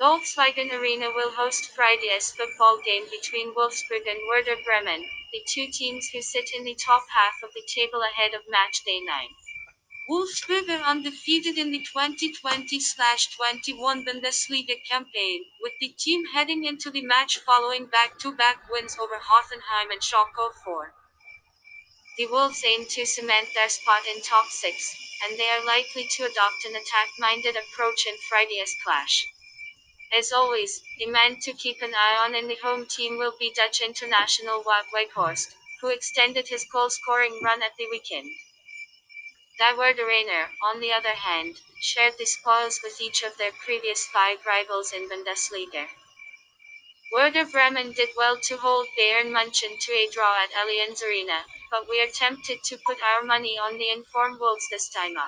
Volkswagen Arena will host Friday's football game between Wolfsburg and Werder Bremen, the two teams who sit in the top half of the table ahead of matchday 9. Wolfsburg are undefeated in the 2020-21 Bundesliga campaign, with the team heading into the match following back-to-back wins over Hoffenheim and Schalke 04. The Wolves aim to cement their spot in top 6, and they are likely to adopt an attack-minded approach in Friday's clash. As always, the man to keep an eye on in the home team will be Dutch international Wout Weghorst, who extended his goal-scoring run at the weekend. Die Werderaner, on the other hand, shared the spoils with each of their previous five rivals in Bundesliga. Werder Bremen did well to hold Bayern München to a draw at Allianz Arena, but we are tempted to put our money on the informed Wolves this time up.